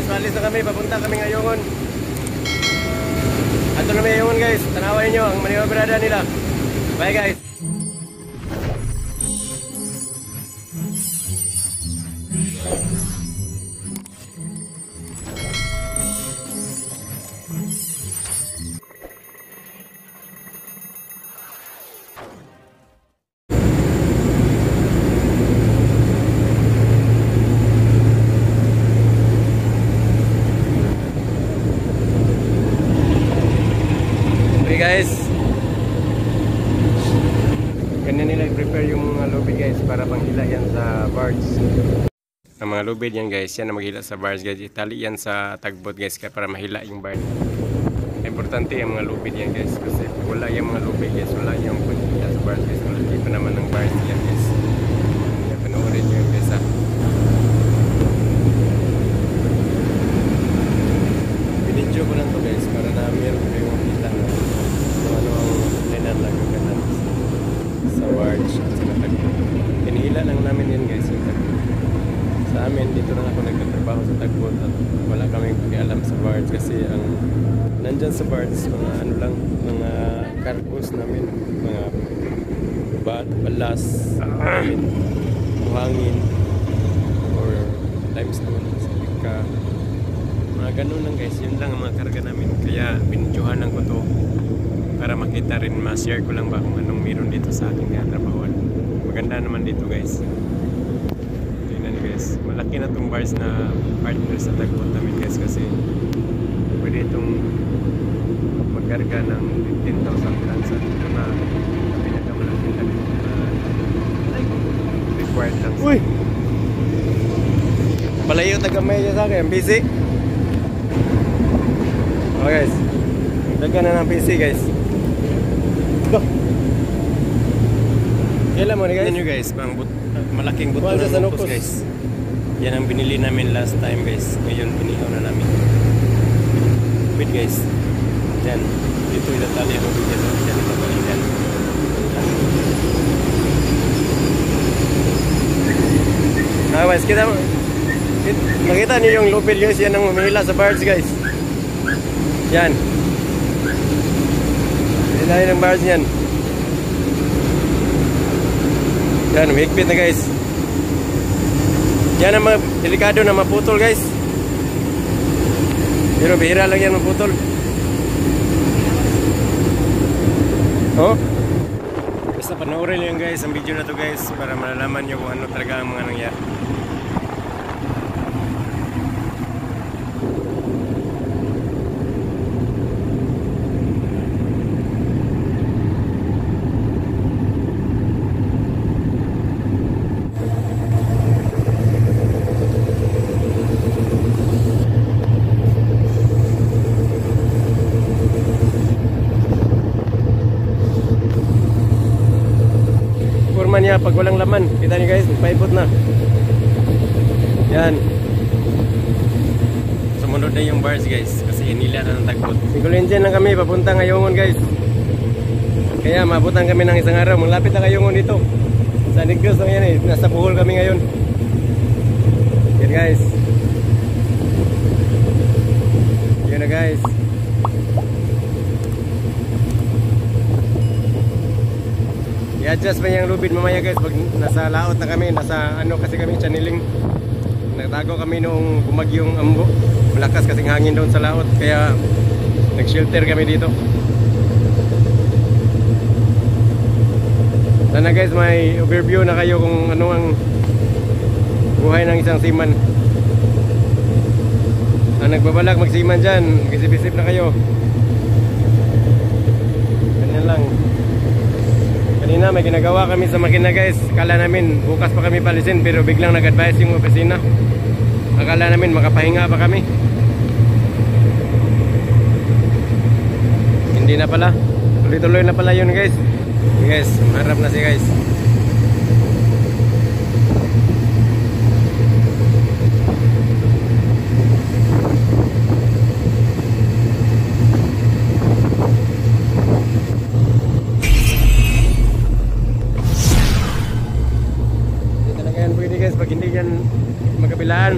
guys, malis na kami, papunta kami ngayongon. Ato na may ngayongon guys, tanawin nyo ang maniobrada nila. Bye guys. Guys. Ganyan nila i-prepare yung mga lubid guys para panghila yan sa barge. Ang mga lubid yan guys, yan ang maghila sa barge guys. Itali yan sa tagbot guys para mahila yung barge. Importante yung mga lubid yan guys kasi wala yung mga lubid guys, wala yung paghila sa barge guys. Malaki pa naman ng barge yan guys. Kaya panoorin nyo yun guys ha. Binidyo ko lang to guys para na meron kayong makita na kung ano ang linan lang yung ganda sa barge at sa tagpo. Hinihila lang namin yan guys yung tagpo. Sa amin dito lang ako nagtatrabaho sa tagpo at wala kami pakialam sa barge kasi ang nandyan sa barge mga ano lang mga cargos namin mga bat, balas namin buhangin or limestone silika mga ganun lang guys. Yun lang ang mga karga namin. Kaya binidyohan lang ko to para makita rin ma-share ko lang ba kung anong meron dito sa aking trabahoan. Maganda naman dito guys guys malaki na tong bars na partner sa tagpot namin guys kasi pwede itong magkarga ng 15,000 tons at ito na ang pinakamalaking tagpot na required lang Uy! Palayo tagamay niya sa akin, busy. Oh guys, daghan na ng PC guys. Go! Kailan mo ni guys? Yan guys, pang but malaking buto siya ng Nukos. guys. Yan ang binili namin last time guys. Ngayon binihaw na namin. Wait guys. Yan. Dito itatali ang lupos dito. Yan ito balikan. Ah guys, kita mo. Kit- Makita niyo yung lupid guys, yan ang umihila sa birds guys. Yan. Hilahin ng birds yan. Yan, umihigpit na guys. Yan ang delikado na maputol guys. Pero bihira lang yan maputol. Oh? Basta panoorin niyo guys ang video na to guys para malalaman niyo kung ano talaga ang mga nangyari. Niya pag walang laman. Kita niyo guys, paipot na. Yan. Sumunod na yung bars guys kasi hinila na ng tagbot. Single engine lang kami papunta ngayongon guys. Kaya mabutan kami ng isang araw. Malapit na ngayongon dito. Sa Negros lang yan eh. Nasa Bohol kami ngayon. Yan guys. Yan na guys. I-adjust pa yung lubid mamaya guys pag nasa laot na kami, nasa ano kasi kami channeling. Nagtago kami nung bumagyong ambo. Malakas kasing hangin doon sa laot kaya nag-shelter kami dito. Sana guys may overview na kayo kung ano ang buhay ng isang seaman. Ang nagbabalak magsiman dyan, mag-isip-isip na kayo. Ganyan lang. Kanina may ginagawa kami sa makina guys. Akala namin bukas pa kami palisin pero biglang nag-advise yung opisina. Akala namin makapahinga pa kami. Hindi na pala. Tuloy-tuloy na pala yun guys. Guys, marap na si guys. Hindi talaga yan pwede guys pag hindi yan magkabilaan.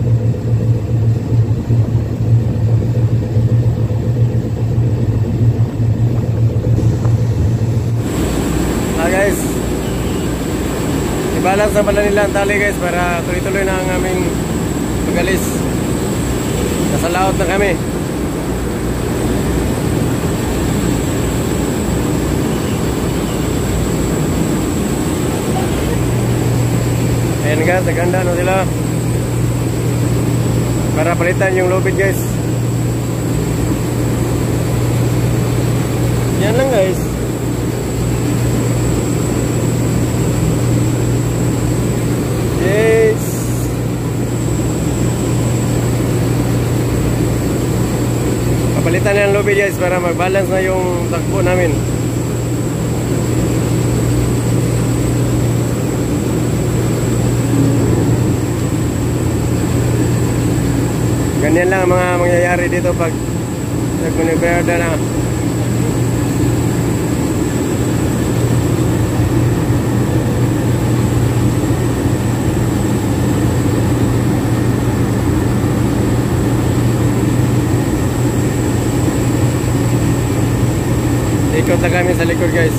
Ibabalance na pala nila ang tali guys para tuloy-tuloy na ang aming pagalis. Nasa laot na kami. Ayan guys, naganda no sila. Para palitan yung lubid guys. Yan lang guys. Papalitan na yung lubid guys para mag-balance na yung takbo namin. Ganyan lang ang mga mangyayari dito pag nag-uniberda na. Ikot na kami sa likod guys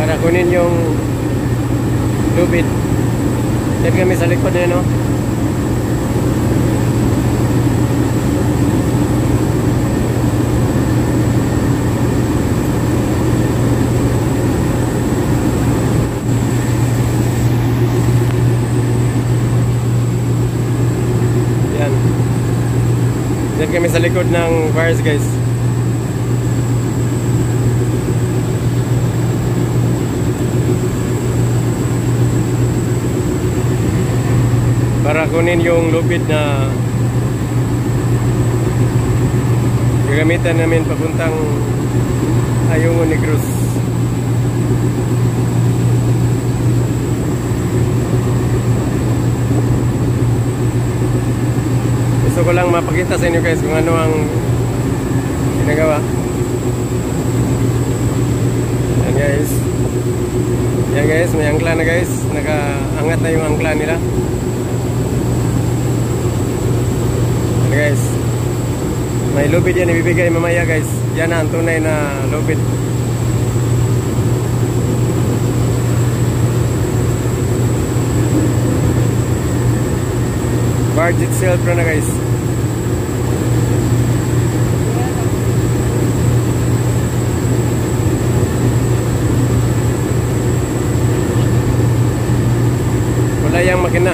para kunin yung lubid. Yan kami sa likod na no. Yan. Yan kami sa likod ng bars guys. Para kunin yung lubid na gagamitan namin papuntang Ayungon Negros. Gusto ko lang mapakita sa inyo guys kung ano ang ginagawa. Yan guys. Yan guys, may angkla na guys. Nakaangat na yung angkla nila. Yan guys. May lubid yan ibibigay mamaya guys. Yan na ang tunay na lubid. Barge itself na guys. Wala yung makina.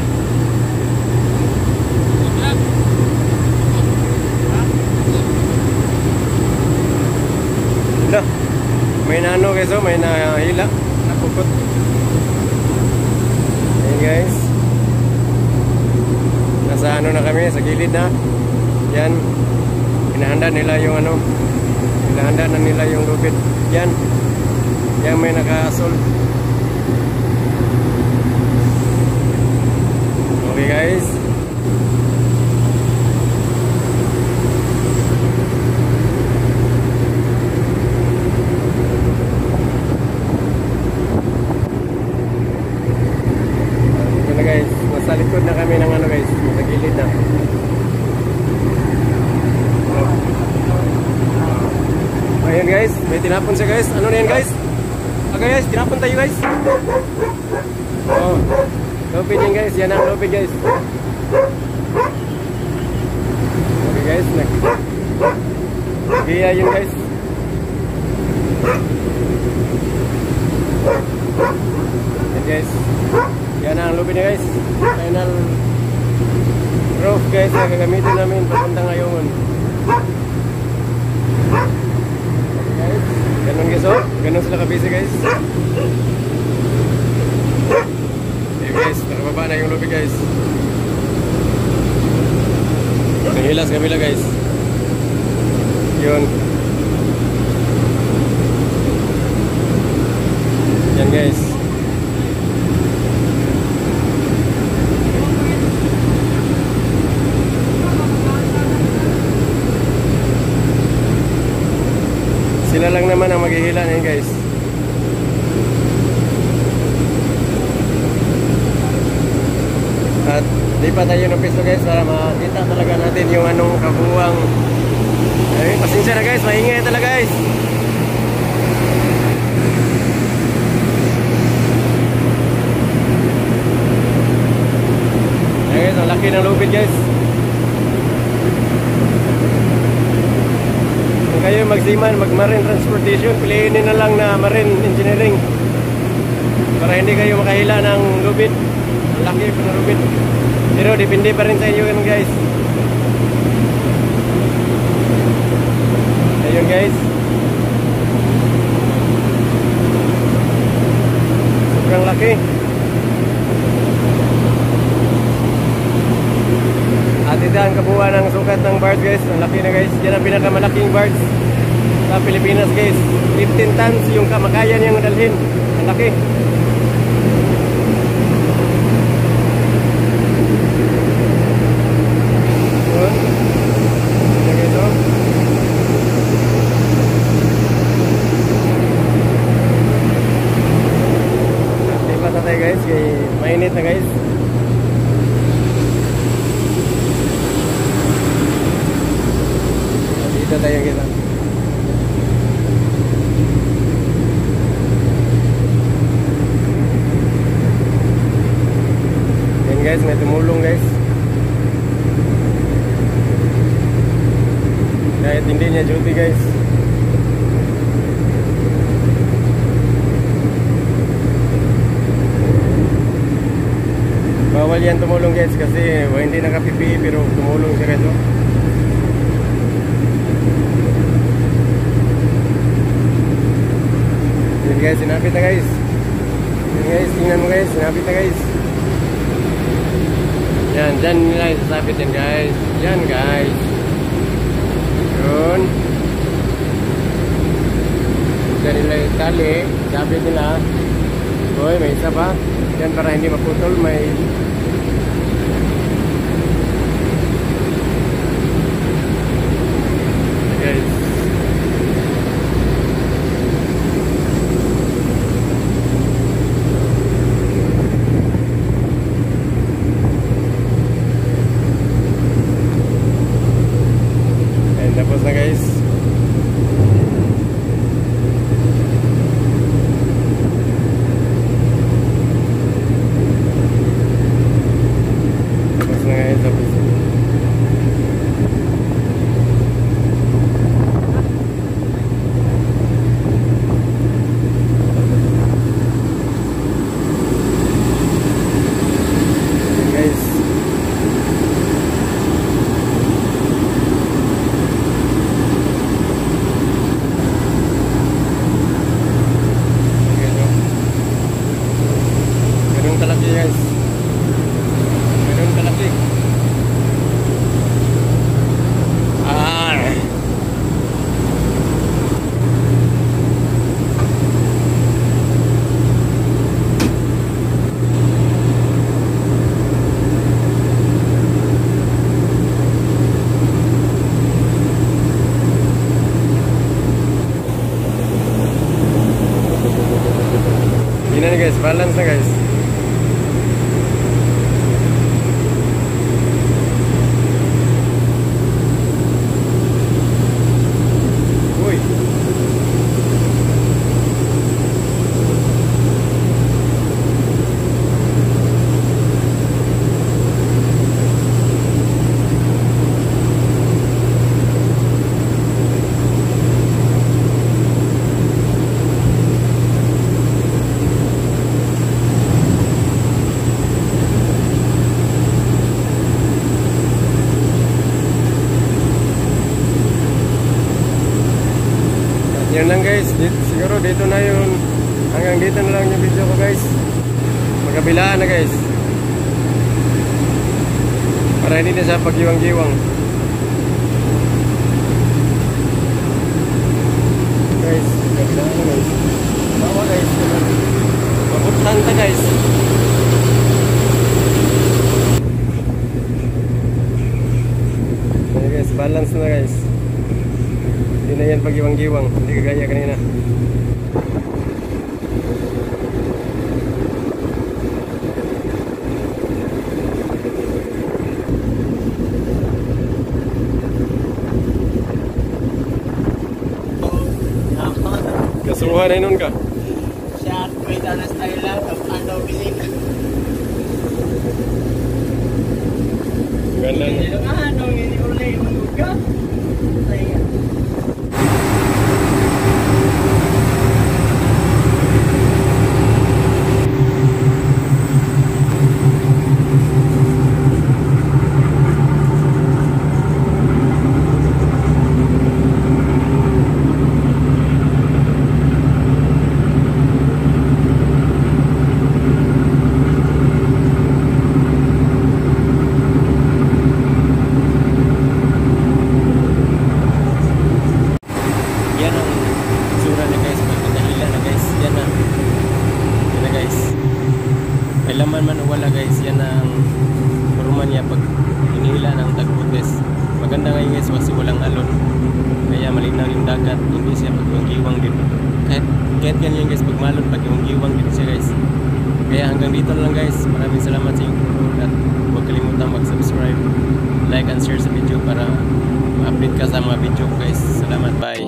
Hala, may nano guys oh, may nahila, napukot. Ayan guys. Nasa ano na kami, sa gilid na. Yan. Hinahanda nila yung ano. Nila yung lubid. Yan. Yan may naka-asol. Okay guys. Tinapon siya guys. Ano na yan guys? Okay guys, tinapon tayo guys. Oh, lobid yan guys, yan ang lobid guys. Okay guys, nag... Kaya yun guys. Yan guys. Yan ang lobby niya guys. Final roof guys na gagamitin namin papunta ngayongon. Ganun guys oh. Ganun sila kabisi guys. Okay guys, nakababa na yung lobby guys. Nanghilas kami lang guys. Yun. Yan guys. Sila lang naman ang maghihila na yun guys. At di pa tayo ng pisto guys para makita talaga natin yung anong kabuang ay pasensya na guys, maingay talaga guys. guys, ang laki ng lubid guys. Kayo magsiman, mag-marine transportation, piliin na lang na marine engineering. Para hindi kayo makahila ng lubid. Laki pa ng lubid. Pero depende pa rin sa inyo yun guys. Ayun guys. Sobrang laki. Ang kabuuan ng sukat ng birds guys. Ang laki na guys. Yan ang pinakamalaking birds sa Pilipinas guys. 15 tons yung kamakaya niyang dalhin. Ang laki. Guys, may tumulong guys. Kahit hindi niya duty guys. Bawal yan tumulong guys kasi well, hindi naka-PPE pero tumulong siya guys. Oh. Yan guys, sinapit na guys. Yan guys, tingnan mo guys, sinapit na guys. Yan, dyan nila isasapit yan guys. Yan guys. Yun. Dyan nila itali. Sapit nila. Uy, may isa pa. Yan para hindi maputol, may guys. Ayan, tapos na guys. Siya paggiwang-giwang. Guys, na guys. Bawa guys. Mabutan ta guys. Ayan guys, balance na guys. Hindi na yan pag-iwang-giwang. Hindi kagaya kanina. Kasuhan ay nun ka? Siya, wait, alas tayo lang, ano, bilik. Ano, ini ulay, manuga. Ayan. Kaya hanggang dito na lang guys. Maraming salamat sa inyong tulong at huwag kalimutan mag-subscribe, like and share sa video para ma-update ka sa mga video ko guys. Salamat. Bye.